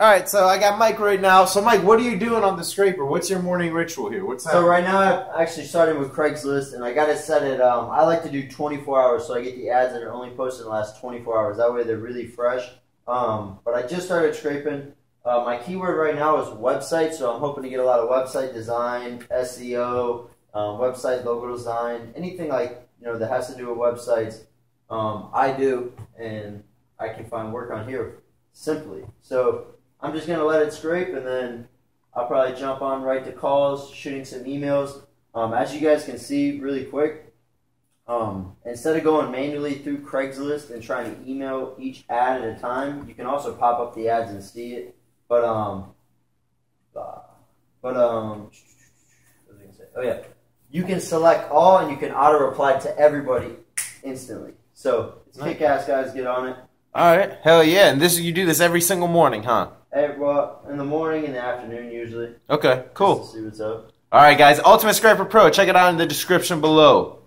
All right, so I got Mike right now. So, Mike, what are you doing on the scraper? What's your morning ritual here? What's that? So right now, I'm actually starting with Craigslist, and I got it set at. Um, I like to do 24 hours, so I get the ads that are only posted in the last 24 hours. That way, they're really fresh. Um, but I just started scraping. Uh, my keyword right now is website, so I'm hoping to get a lot of website design, SEO, um, website logo design, anything like you know that has to do with websites. Um, I do, and I can find work on here simply. So I'm just gonna let it scrape, and then I'll probably jump on right to calls, shooting some emails. Um, as you guys can see, really quick, um, instead of going manually through Craigslist and trying to email each ad at a time, you can also pop up the ads and see it. But um, but um? Oh yeah, you can select all, and you can auto reply to everybody instantly. So it's Nice. kick ass, guys. Get on it. All right, hell yeah! And this you do this every single morning, huh? Well, in the morning, in the afternoon, usually. Okay, cool. See what's up. All right, guys, Ultimate Scraper Pro. Check it out in the description below.